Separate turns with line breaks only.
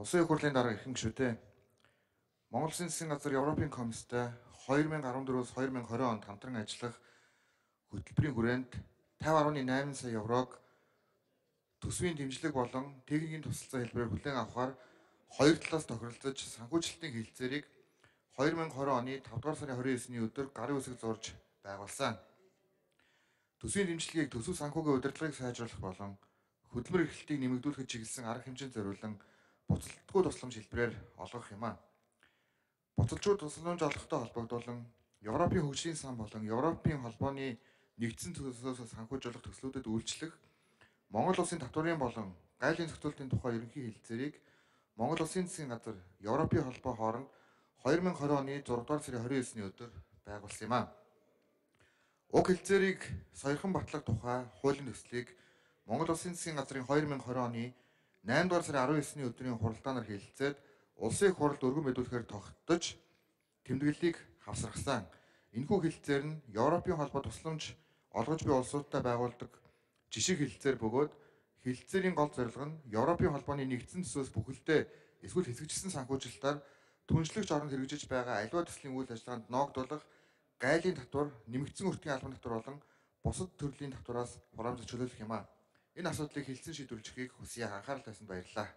Улсын их хурлын дараа ирхэн гишүүтэй Монгол Улсын засгийн газар Европын комисстай 2014-өөс 2020 онд хамтран ажиллах хөтөлбөрийн хүрээнд 50.8 сая еврог төсвийн дэмжлэг болон техникийн тусалцаа хэлбэрээр хүлээн авахар хоёр талаас тохиролцож санхүүжилтийн хилцээрийг 2020 оны 5 дугаар сарын 29-ний өдөр гарын үсэг зурж байгуулсан. Төсвийн дэмжлэгийг төсөв санхүүгийн удирдлагыг сайжруулах болон хөдөлмөр эрхлэлтийг нэмэгдүүлэхэд чиглэсэн арга хэмжээнд зориулан буцалтгүй тусламж хэлбэрээр олгох юм а. Буцалчгүй тусламж олгохтой холбогдуулан Европын хөгжлийн сан болон Европын холбооны нэгдсэн төсөөс санхүүжүүлэх төслүүдэд үйлчлэх Монгол улсын татварын болон гайлын зохицуултын тухай ерөнхий хэлэлцээрийг Монгол улсын засгийн газар Европын холбоо хооронд 2020 оны 6 дугаар сарын 29-ний өдөр байгуулсан юм а. Уг хэлэлцээрийг саяхан батлах тухай хуулийн төслийг Монгол Улсын засгийн газрын 2020 оны 8 дугаар сарын 19-ний өдрийн хуралдаанаар хэлэлцээд улсын их хурлд өргөн мэдүүлэхээр тогтдож тэмдэглэлийг хавсрахсан. Энэхүү хэлэлцээр нь Европын холбоо тусламж олгож буй улсуудтай байгуулдаг жишг хэлэлцээр бөгөөд хэлэлцээрийн гол зорилго нь Европын холбооны нэгдсэн төсөөс бүхэлдээ эсвэл хэсэгчсэн санхүүжилтаар түншлэгч оронд хэрэгжиж байгаа аливаа төслийн үйл ажиллагаанд ноогдуулах гайлын татвар, нэмэгдсэн өртгийн албан татвар болон бусад төрлийн татвараас хураамжлах чөлөөлөх юм а. Энэ асуудлыг хэлсэн шийдвэрлэхийг хүсье анхаарал тавьсанд баярлалаа.